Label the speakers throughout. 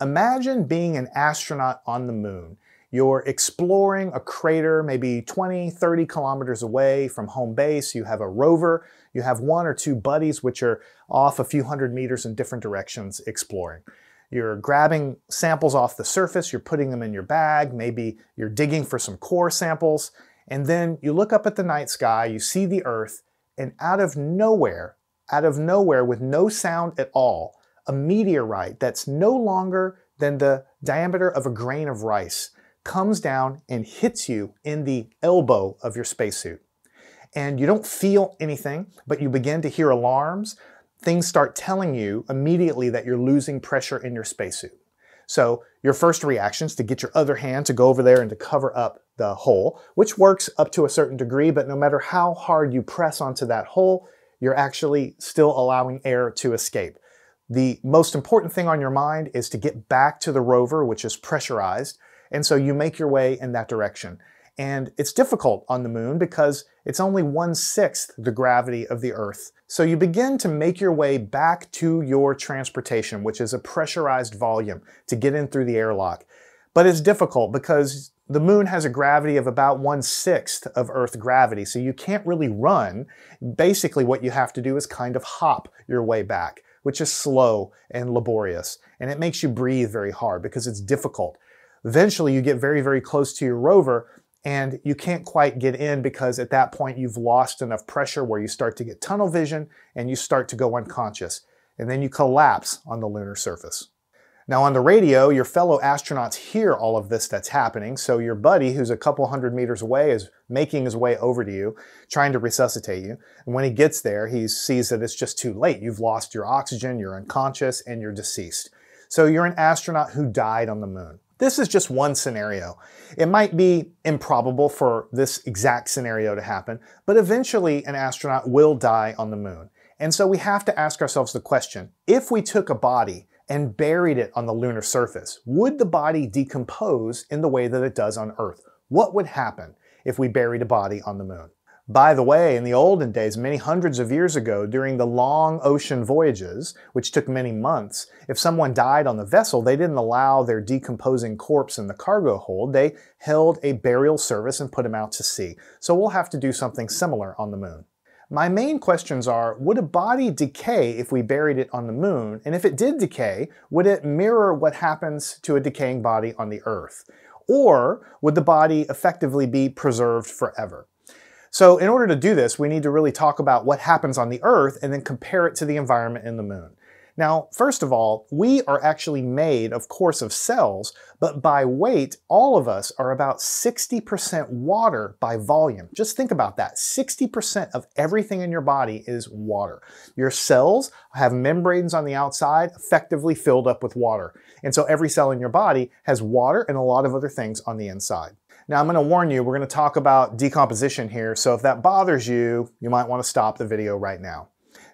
Speaker 1: Imagine being an astronaut on the moon. You're exploring a crater maybe 20, 30 kilometers away from home base. You have a rover. You have one or two buddies which are off a few hundred meters in different directions exploring. You're grabbing samples off the surface, you're putting them in your bag, maybe you're digging for some core samples, and then you look up at the night sky, you see the Earth, and out of nowhere, out of nowhere with no sound at all, a meteorite that's no longer than the diameter of a grain of rice comes down and hits you in the elbow of your spacesuit. And you don't feel anything, but you begin to hear alarms. Things start telling you immediately that you're losing pressure in your spacesuit. So your first reaction is to get your other hand to go over there and to cover up the hole, which works up to a certain degree, but no matter how hard you press onto that hole, you're actually still allowing air to escape. The most important thing on your mind is to get back to the rover, which is pressurized, and so you make your way in that direction. And it's difficult on the moon because it's only one-sixth the gravity of the Earth. So you begin to make your way back to your transportation, which is a pressurized volume to get in through the airlock. But it's difficult because the moon has a gravity of about one-sixth of Earth gravity, so you can't really run. Basically what you have to do is kind of hop your way back, which is slow and laborious, and it makes you breathe very hard because it's difficult. Eventually you get very, very close to your rover and you can't quite get in because at that point you've lost enough pressure where you start to get tunnel vision and you start to go unconscious. And then you collapse on the lunar surface. Now on the radio, your fellow astronauts hear all of this that's happening, so your buddy who's a couple hundred meters away is making his way over to you, trying to resuscitate you. And when he gets there, he sees that it's just too late. You've lost your oxygen, you're unconscious, and you're deceased. So you're an astronaut who died on the moon. This is just one scenario. It might be improbable for this exact scenario to happen, but eventually an astronaut will die on the moon. And so we have to ask ourselves the question, if we took a body and buried it on the lunar surface, would the body decompose in the way that it does on Earth? What would happen if we buried a body on the moon? By the way, in the olden days, many hundreds of years ago, during the long ocean voyages, which took many months, if someone died on the vessel, they didn't allow their decomposing corpse in the cargo hold. They held a burial service and put him out to sea. So we'll have to do something similar on the moon. My main questions are, would a body decay if we buried it on the moon? And if it did decay, would it mirror what happens to a decaying body on the Earth? Or would the body effectively be preserved forever? So in order to do this, we need to really talk about what happens on the Earth and then compare it to the environment in the moon. Now, first of all, we are actually made, of course, of cells, but by weight, all of us are about 60% water by volume. Just think about that. 60% of everything in your body is water. Your cells have membranes on the outside effectively filled up with water. And so every cell in your body has water and a lot of other things on the inside. Now I'm going to warn you, we're going to talk about decomposition here, so if that bothers you, you might want to stop the video right now.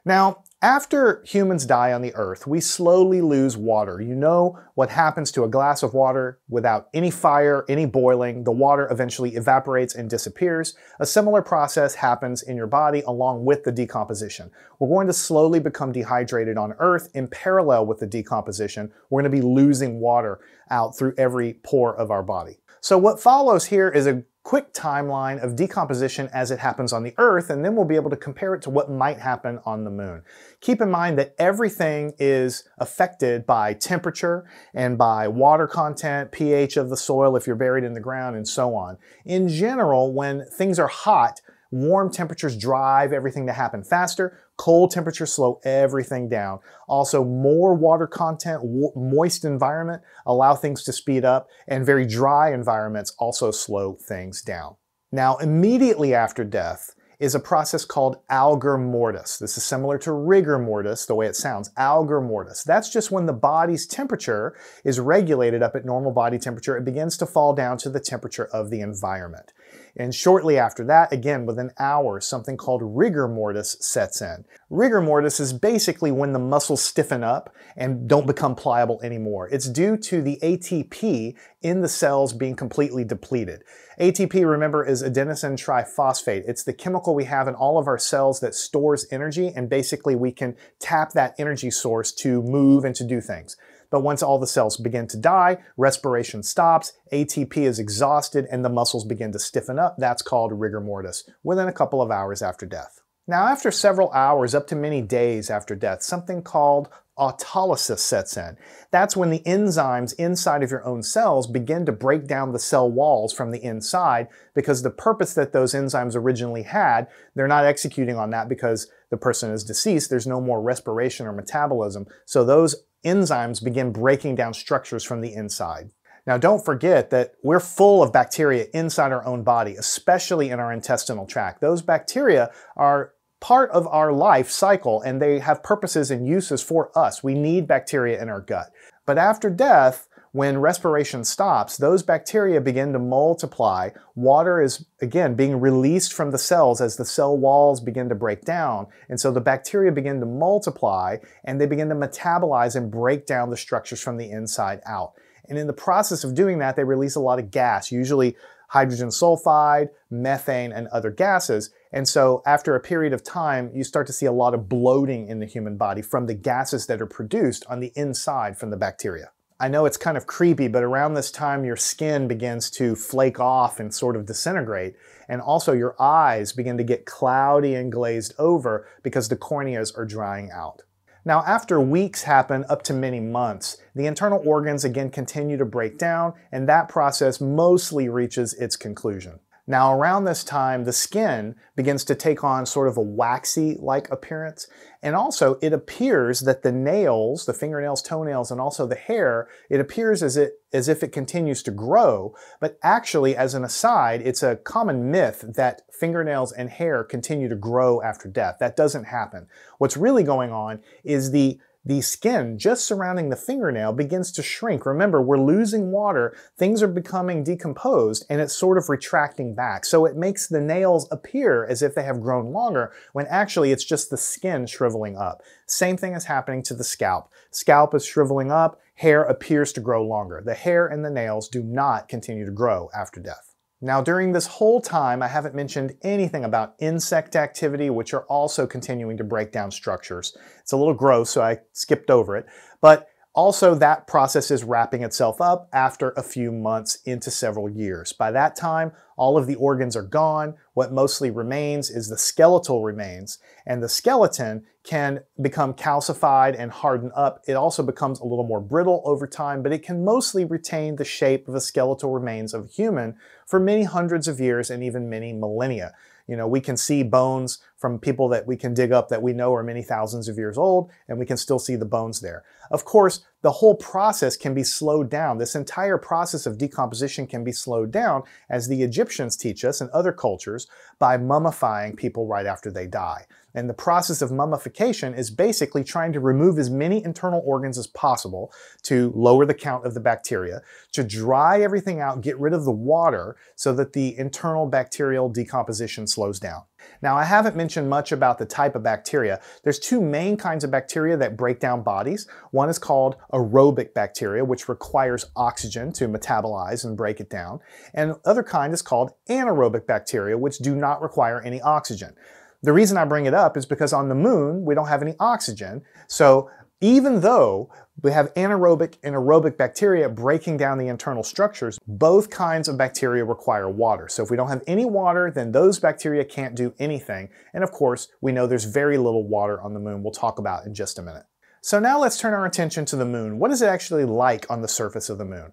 Speaker 1: Now, after humans die on the earth, we slowly lose water. You know what happens to a glass of water without any fire, any boiling. The water eventually evaporates and disappears. A similar process happens in your body along with the decomposition. We're going to slowly become dehydrated on earth in parallel with the decomposition. We're going to be losing water out through every pore of our body. So what follows here is a quick timeline of decomposition as it happens on the Earth, and then we'll be able to compare it to what might happen on the Moon. Keep in mind that everything is affected by temperature and by water content, pH of the soil if you're buried in the ground, and so on. In general, when things are hot, warm temperatures drive everything to happen faster. Cold temperatures slow everything down. Also, more water content, moist environment allow things to speed up, and very dry environments also slow things down. Now, immediately after death, is a process called algor mortis. This is similar to rigor mortis, the way it sounds, algor mortis. That's just when the body's temperature is regulated up at normal body temperature, it begins to fall down to the temperature of the environment. And shortly after that, again within hours, something called rigor mortis sets in. Rigor mortis is basically when the muscles stiffen up and don't become pliable anymore. It's due to the ATP in the cells being completely depleted. ATP, remember, is adenosine triphosphate. It's the chemical we have in all of our cells that stores energy, and basically we can tap that energy source to move and to do things. But once all the cells begin to die, respiration stops, ATP is exhausted, and the muscles begin to stiffen up. That's called rigor mortis within a couple of hours after death. Now, after several hours, up to many days after death, something called autolysis sets in. That's when the enzymes inside of your own cells begin to break down the cell walls from the inside because the purpose that those enzymes originally had, they're not executing on that because the person is deceased. There's no more respiration or metabolism. So those enzymes begin breaking down structures from the inside. Now, don't forget that we're full of bacteria inside our own body, especially in our intestinal tract. Those bacteria are part of our life cycle and they have purposes and uses for us. We need bacteria in our gut. But after death, when respiration stops, those bacteria begin to multiply. Water is, again, being released from the cells as the cell walls begin to break down. And so the bacteria begin to multiply and they begin to metabolize and break down the structures from the inside out. And in the process of doing that, they release a lot of gas, usually hydrogen sulfide, methane, and other gases. And so after a period of time, you start to see a lot of bloating in the human body from the gases that are produced on the inside from the bacteria. I know it's kind of creepy, but around this time your skin begins to flake off and sort of disintegrate. And also your eyes begin to get cloudy and glazed over because the corneas are drying out. Now, after weeks happen up to many months, the internal organs again continue to break down, and that process mostly reaches its conclusion. Now, around this time, the skin begins to take on sort of a waxy-like appearance. And also, it appears that the nails, the fingernails, toenails, and also the hair, it appears as, it, as if it continues to grow. But actually, as an aside, it's a common myth that fingernails and hair continue to grow after death. That doesn't happen. What's really going on is the the skin just surrounding the fingernail begins to shrink. Remember, we're losing water, things are becoming decomposed, and it's sort of retracting back. So it makes the nails appear as if they have grown longer, when actually it's just the skin shriveling up. Same thing is happening to the scalp. Scalp is shriveling up, hair appears to grow longer. The hair and the nails do not continue to grow after death. Now during this whole time, I haven't mentioned anything about insect activity, which are also continuing to break down structures. It's a little gross, so I skipped over it. But also, that process is wrapping itself up after a few months into several years. By that time, all of the organs are gone. What mostly remains is the skeletal remains, and the skeleton can become calcified and harden up. It also becomes a little more brittle over time, but it can mostly retain the shape of the skeletal remains of a human for many hundreds of years and even many millennia. You know, we can see bones from people that we can dig up that we know are many thousands of years old, and we can still see the bones there. Of course, the whole process can be slowed down. This entire process of decomposition can be slowed down, as the Egyptians teach us and other cultures, by mummifying people right after they die. And the process of mummification is basically trying to remove as many internal organs as possible to lower the count of the bacteria, to dry everything out, get rid of the water so that the internal bacterial decomposition slows down. Now, I haven't mentioned much about the type of bacteria. There's two main kinds of bacteria that break down bodies. One is called aerobic bacteria, which requires oxygen to metabolize and break it down. And the other kind is called anaerobic bacteria, which do not require any oxygen. The reason I bring it up is because on the moon, we don't have any oxygen. So even though we have anaerobic and aerobic bacteria breaking down the internal structures, both kinds of bacteria require water. So if we don't have any water, then those bacteria can't do anything. And of course, we know there's very little water on the moon. We'll talk about in just a minute. So now let's turn our attention to the moon. What is it actually like on the surface of the moon?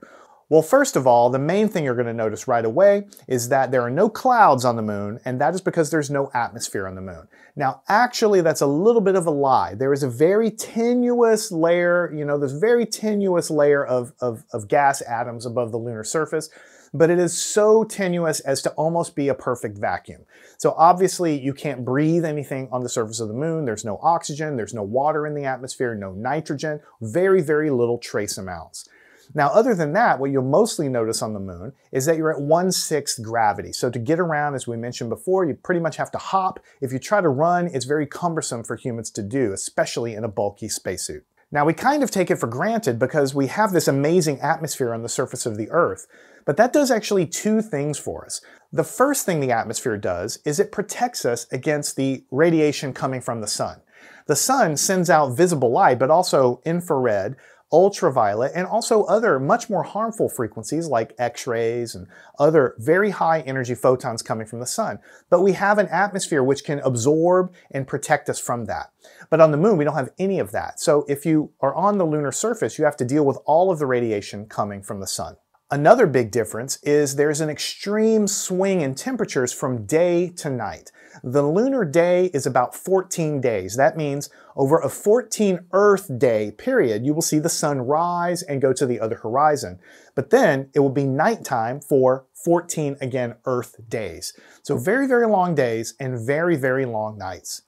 Speaker 1: Well, first of all, the main thing you're going to notice right away is that there are no clouds on the moon, and that is because there's no atmosphere on the moon. Now, actually, that's a little bit of a lie. There is a very tenuous layer, you know, this very tenuous layer of, of, of gas atoms above the lunar surface, but it is so tenuous as to almost be a perfect vacuum. So obviously, you can't breathe anything on the surface of the moon. There's no oxygen, there's no water in the atmosphere, no nitrogen, very, very little trace amounts. Now, other than that, what you'll mostly notice on the moon is that you're at 1 6th gravity. So to get around, as we mentioned before, you pretty much have to hop. If you try to run, it's very cumbersome for humans to do, especially in a bulky spacesuit. Now, we kind of take it for granted because we have this amazing atmosphere on the surface of the Earth, but that does actually two things for us. The first thing the atmosphere does is it protects us against the radiation coming from the sun. The sun sends out visible light, but also infrared, ultraviolet, and also other much more harmful frequencies like X-rays and other very high energy photons coming from the sun. But we have an atmosphere which can absorb and protect us from that. But on the moon, we don't have any of that. So if you are on the lunar surface, you have to deal with all of the radiation coming from the sun. Another big difference is there's an extreme swing in temperatures from day to night. The lunar day is about 14 days. That means over a 14 Earth day period, you will see the sun rise and go to the other horizon. But then it will be nighttime for 14 again Earth days. So very, very long days and very, very long nights.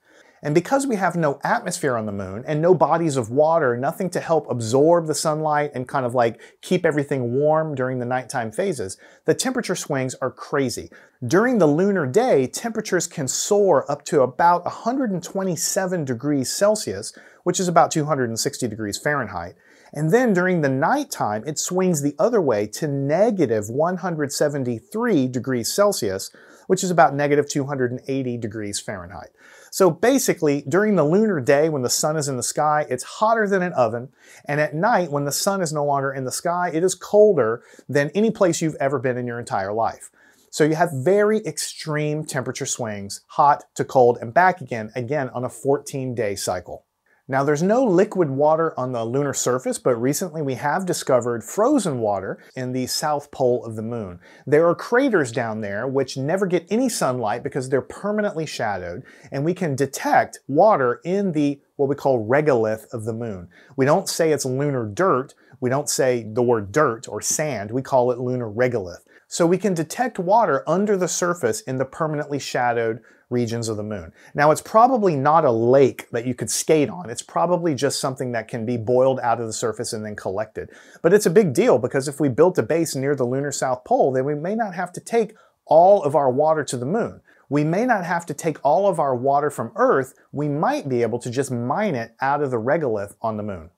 Speaker 1: And because we have no atmosphere on the moon and no bodies of water, nothing to help absorb the sunlight and kind of like keep everything warm during the nighttime phases, the temperature swings are crazy. During the lunar day, temperatures can soar up to about 127 degrees Celsius, which is about 260 degrees Fahrenheit. And then during the nighttime, it swings the other way to negative 173 degrees Celsius, which is about negative 280 degrees Fahrenheit. So basically, during the lunar day when the sun is in the sky, it's hotter than an oven. And at night, when the sun is no longer in the sky, it is colder than any place you've ever been in your entire life. So you have very extreme temperature swings, hot to cold and back again, again on a 14 day cycle. Now there's no liquid water on the lunar surface, but recently we have discovered frozen water in the south pole of the moon. There are craters down there which never get any sunlight because they're permanently shadowed, and we can detect water in the what we call regolith of the moon. We don't say it's lunar dirt, we don't say the word dirt or sand, we call it lunar regolith. So we can detect water under the surface in the permanently shadowed regions of the moon. Now, it's probably not a lake that you could skate on. It's probably just something that can be boiled out of the surface and then collected. But it's a big deal because if we built a base near the lunar south pole, then we may not have to take all of our water to the moon. We may not have to take all of our water from Earth. We might be able to just mine it out of the regolith on the moon.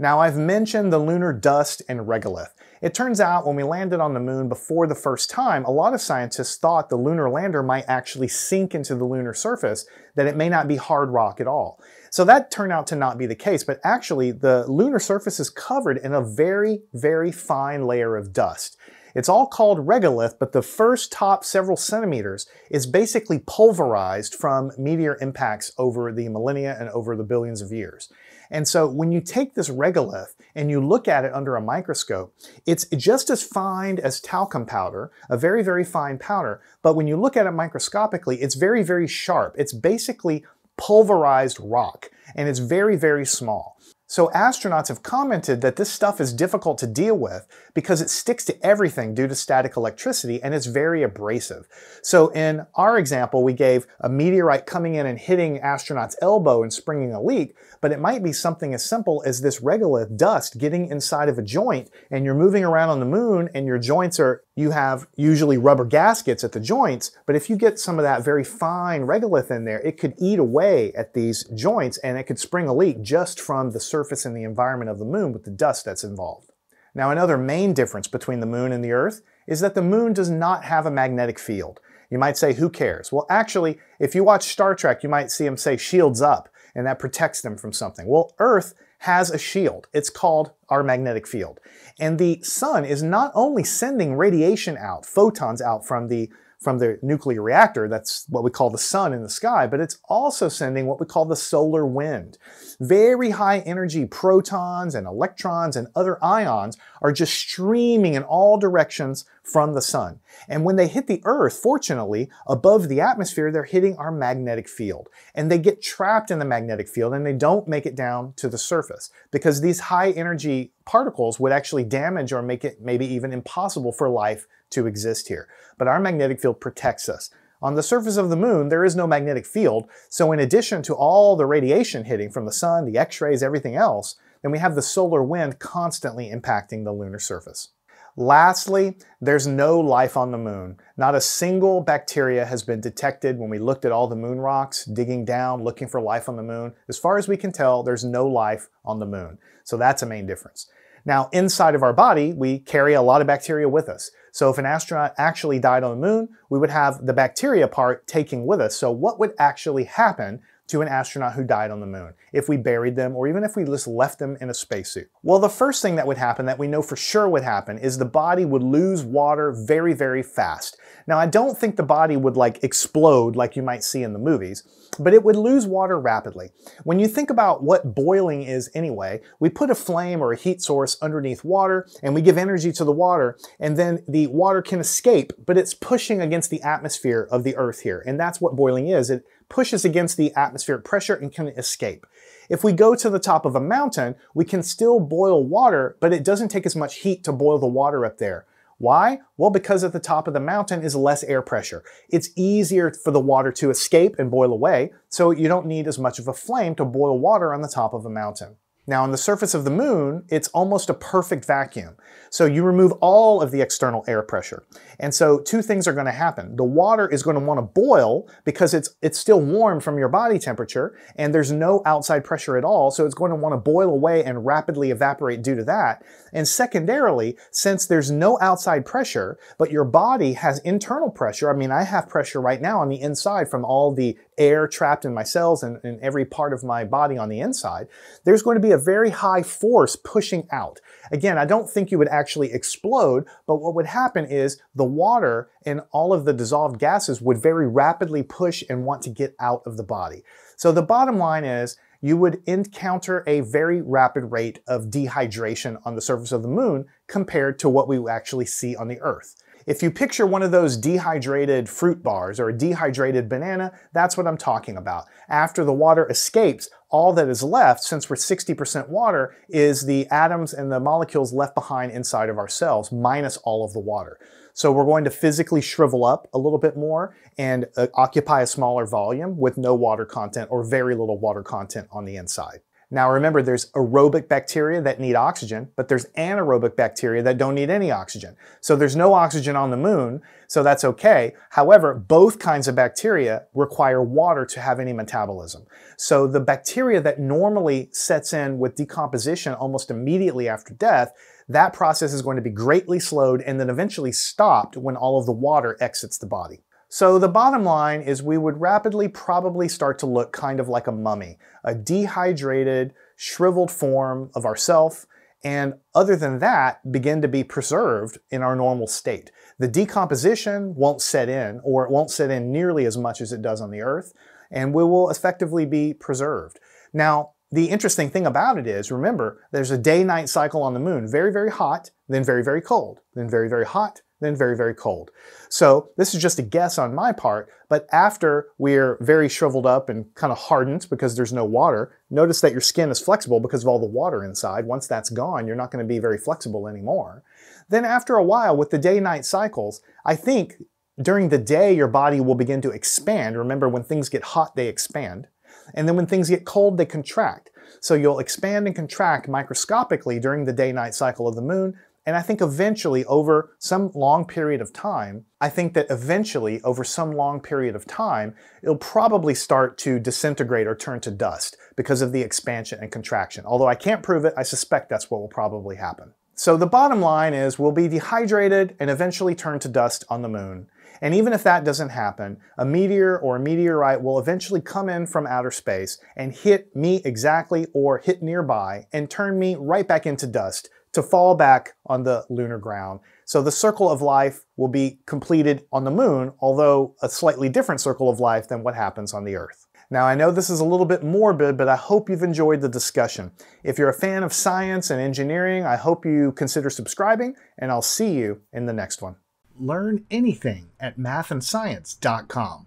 Speaker 1: Now, I've mentioned the lunar dust and regolith. It turns out when we landed on the moon before the first time, a lot of scientists thought the lunar lander might actually sink into the lunar surface, that it may not be hard rock at all. So that turned out to not be the case, but actually the lunar surface is covered in a very, very fine layer of dust. It's all called regolith, but the first top several centimeters is basically pulverized from meteor impacts over the millennia and over the billions of years. And so when you take this regolith and you look at it under a microscope, it's just as fine as talcum powder, a very, very fine powder. But when you look at it microscopically, it's very, very sharp. It's basically pulverized rock and it's very, very small. So astronauts have commented that this stuff is difficult to deal with because it sticks to everything due to static electricity and it's very abrasive. So in our example, we gave a meteorite coming in and hitting astronauts' elbow and springing a leak, but it might be something as simple as this regolith dust getting inside of a joint and you're moving around on the moon and your joints are, you have usually rubber gaskets at the joints, but if you get some of that very fine regolith in there, it could eat away at these joints and it could spring a leak just from the surface and the environment of the moon with the dust that's involved. Now another main difference between the moon and the Earth is that the moon does not have a magnetic field. You might say, who cares? Well, actually, if you watch Star Trek, you might see them say shields up, and that protects them from something. Well, Earth has a shield. It's called our magnetic field. And the sun is not only sending radiation out, photons out from the from the nuclear reactor, that's what we call the sun in the sky, but it's also sending what we call the solar wind. Very high energy protons and electrons and other ions are just streaming in all directions from the sun. And when they hit the earth, fortunately, above the atmosphere, they're hitting our magnetic field. And they get trapped in the magnetic field and they don't make it down to the surface because these high energy particles would actually damage or make it maybe even impossible for life to exist here. But our magnetic field protects us. On the surface of the moon, there is no magnetic field, so in addition to all the radiation hitting from the sun, the x-rays, everything else, then we have the solar wind constantly impacting the lunar surface. Lastly, there's no life on the moon. Not a single bacteria has been detected when we looked at all the moon rocks, digging down, looking for life on the moon. As far as we can tell, there's no life on the moon. So that's a main difference. Now, inside of our body, we carry a lot of bacteria with us. So if an astronaut actually died on the moon, we would have the bacteria part taking with us. So what would actually happen to an astronaut who died on the moon if we buried them or even if we just left them in a spacesuit? Well, the first thing that would happen that we know for sure would happen is the body would lose water very, very fast. Now, I don't think the body would like explode like you might see in the movies, but it would lose water rapidly. When you think about what boiling is anyway, we put a flame or a heat source underneath water and we give energy to the water and then the water can escape, but it's pushing against the atmosphere of the earth here. And that's what boiling is. It pushes against the atmospheric pressure and can escape. If we go to the top of a mountain, we can still boil water, but it doesn't take as much heat to boil the water up there. Why? Well, because at the top of the mountain is less air pressure. It's easier for the water to escape and boil away, so you don't need as much of a flame to boil water on the top of a mountain. Now on the surface of the moon, it's almost a perfect vacuum. So you remove all of the external air pressure. And so two things are gonna happen. The water is gonna wanna boil because it's, it's still warm from your body temperature and there's no outside pressure at all. So it's going to wanna boil away and rapidly evaporate due to that. And secondarily, since there's no outside pressure, but your body has internal pressure, I mean, I have pressure right now on the inside from all the air trapped in my cells and in every part of my body on the inside, there's going to be a very high force pushing out. Again, I don't think you would actually explode, but what would happen is the water and all of the dissolved gases would very rapidly push and want to get out of the body. So the bottom line is you would encounter a very rapid rate of dehydration on the surface of the moon compared to what we actually see on the Earth. If you picture one of those dehydrated fruit bars or a dehydrated banana, that's what I'm talking about. After the water escapes, all that is left, since we're 60% water, is the atoms and the molecules left behind inside of our cells, minus all of the water. So we're going to physically shrivel up a little bit more and uh, occupy a smaller volume with no water content or very little water content on the inside. Now remember, there's aerobic bacteria that need oxygen, but there's anaerobic bacteria that don't need any oxygen. So there's no oxygen on the moon, so that's okay. However, both kinds of bacteria require water to have any metabolism. So the bacteria that normally sets in with decomposition almost immediately after death, that process is going to be greatly slowed and then eventually stopped when all of the water exits the body. So the bottom line is we would rapidly probably start to look kind of like a mummy, a dehydrated, shriveled form of ourself, and other than that, begin to be preserved in our normal state. The decomposition won't set in, or it won't set in nearly as much as it does on the Earth, and we will effectively be preserved. Now, the interesting thing about it is, remember, there's a day-night cycle on the moon, very, very hot, then very, very cold, then very, very hot, then very, very cold. So this is just a guess on my part, but after we're very shriveled up and kind of hardened because there's no water, notice that your skin is flexible because of all the water inside. Once that's gone, you're not going to be very flexible anymore. Then after a while, with the day-night cycles, I think during the day, your body will begin to expand. Remember, when things get hot, they expand. And then when things get cold, they contract. So you'll expand and contract microscopically during the day-night cycle of the moon, and I think eventually, over some long period of time, I think that eventually, over some long period of time, it'll probably start to disintegrate or turn to dust because of the expansion and contraction. Although I can't prove it, I suspect that's what will probably happen. So the bottom line is we'll be dehydrated and eventually turn to dust on the moon. And even if that doesn't happen, a meteor or a meteorite will eventually come in from outer space and hit me exactly or hit nearby and turn me right back into dust to fall back on the lunar ground. So the circle of life will be completed on the moon, although a slightly different circle of life than what happens on the Earth. Now I know this is a little bit morbid, but I hope you've enjoyed the discussion. If you're a fan of science and engineering, I hope you consider subscribing, and I'll see you in the next one. Learn anything at mathandscience.com.